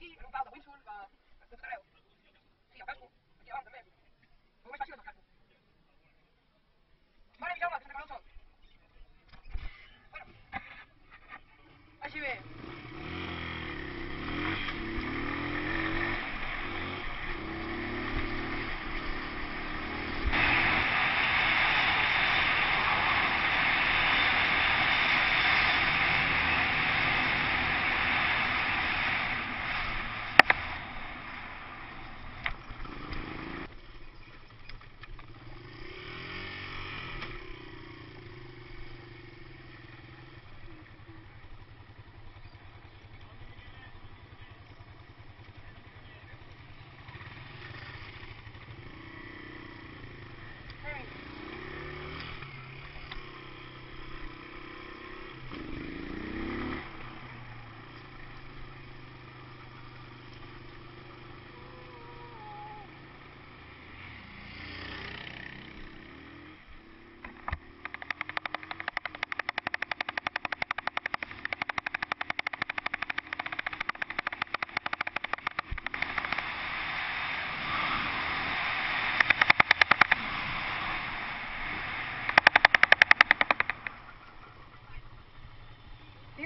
aquí, per un pal de Windsor, de, de tot arreu. Sí, el casco, aquí davant també. El més fàcil és el casco. Mare mia, que se'n acaba el sol. Bueno, així bé.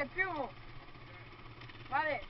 que triunfo. Vale.